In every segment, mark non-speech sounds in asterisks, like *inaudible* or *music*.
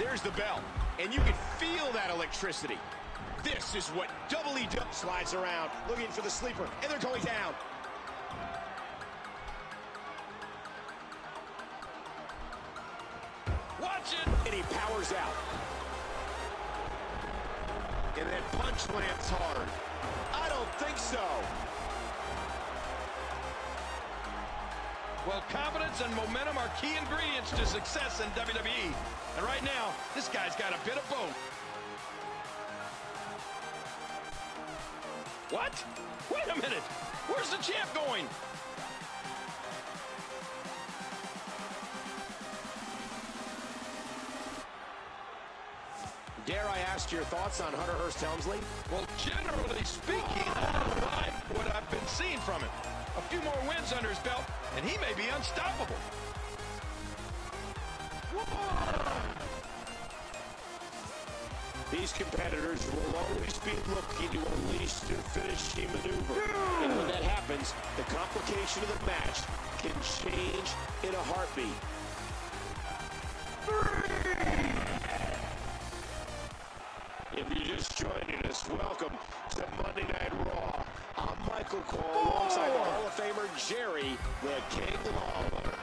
There's the bell, and you can feel that electricity. This is what double E slides around, looking for the sleeper, and they're going down. Watch it! And he powers out. And that punch lands hard. I don't think so. Well, confidence and momentum are key ingredients to success in WWE. And right now, this guy's got a bit of both. What? Wait a minute. Where's the champ going? Dare I ask your thoughts on Hunter Hearst Helmsley? Well, generally speaking, I don't like what I've been seeing from him. A few more wins under his belt, and he may be unstoppable. These competitors will always be looking to unleash their finishing maneuver. And when that happens, the complication of the match can change in a heartbeat. If you're just joining us, welcome to Monday Night Raw. I'm Michael Cole alongside of Famer Jerry the King Lawler.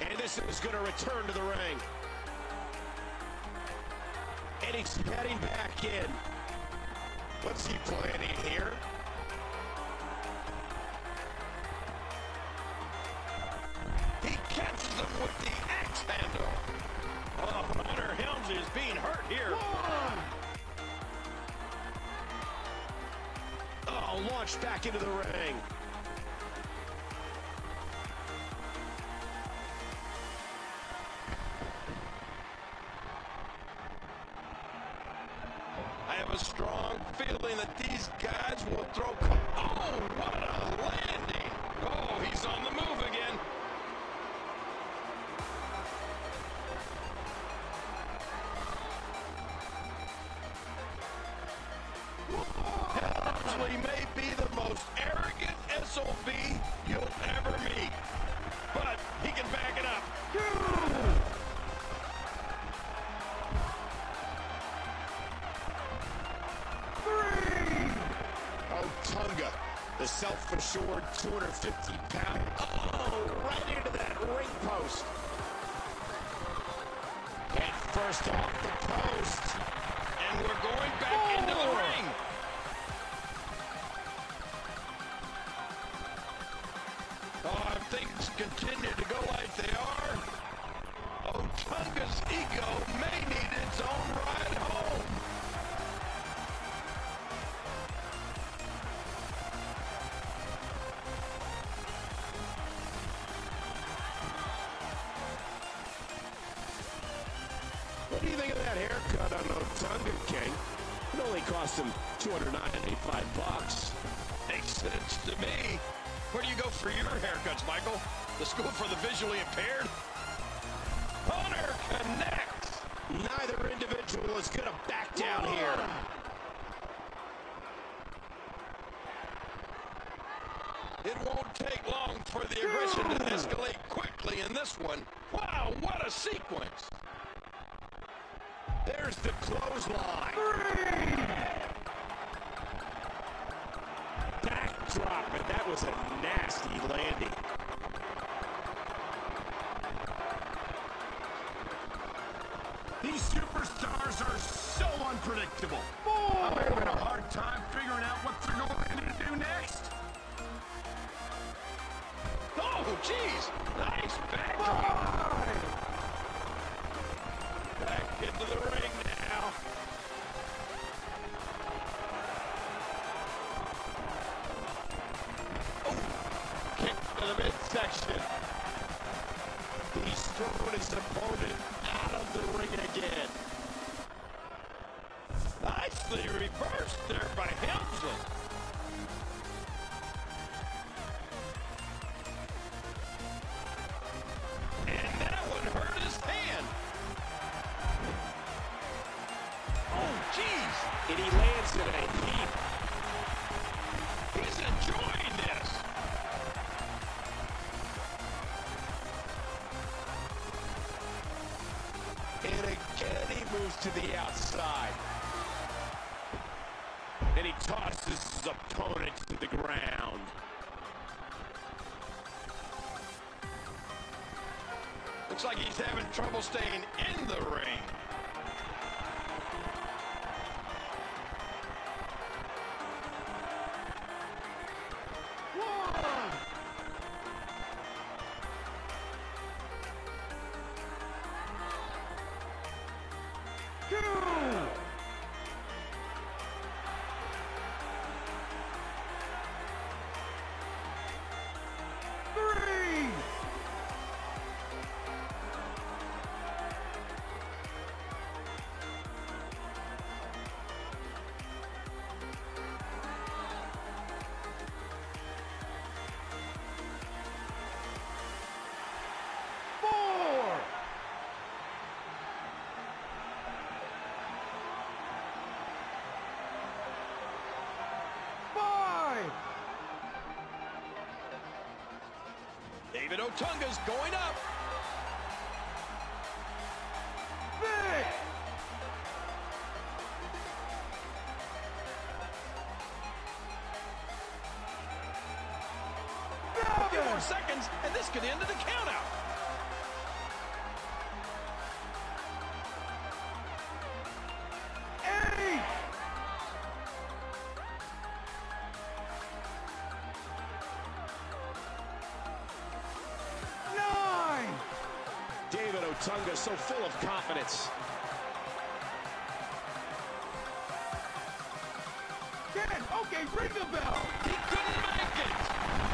Anderson is going to return to the ring. And he's heading back in. What's he planning here? He catches him with the axe handle. Oh, Hunter Helmsley is being hurt here. Oh, launched back into the ring. I have a strong feeling that these guys will throw... Oh, what a landing! Oh, he's on the self-assured 250 pound. Oh, right into that ring post. And first off the post. And we're going back into the ring. Oh, if things continue to What do you think of that haircut on Otunga King? It only cost him 295 bucks. Makes sense to me. Where do you go for your haircuts, Michael? The school for the visually impaired? Hunter connects. Neither individual is going to back down here. It won't take long for the aggression to *sighs* escalate quickly in this one. Wow, what a sequence. There's the clothesline. Backdrop, and that was a nasty landing. These superstars are so unpredictable. I'm having a hard time figuring out what they're going to do next. Oh, jeez. Nice backdrop. Back into the ring Nicely reversed there by Helmsley. And that one hurt his hand. Oh, jeez. and he lands in a heap. He's enjoying this. And again, he moves to the outside. And he tosses his opponent to the ground. Looks like he's having trouble staying in the ring. One. David Otunga's going up. Six. A few more seconds, and this could end the countout. David Otunga so full of confidence. Good. Okay, ring the bell. He couldn't make it.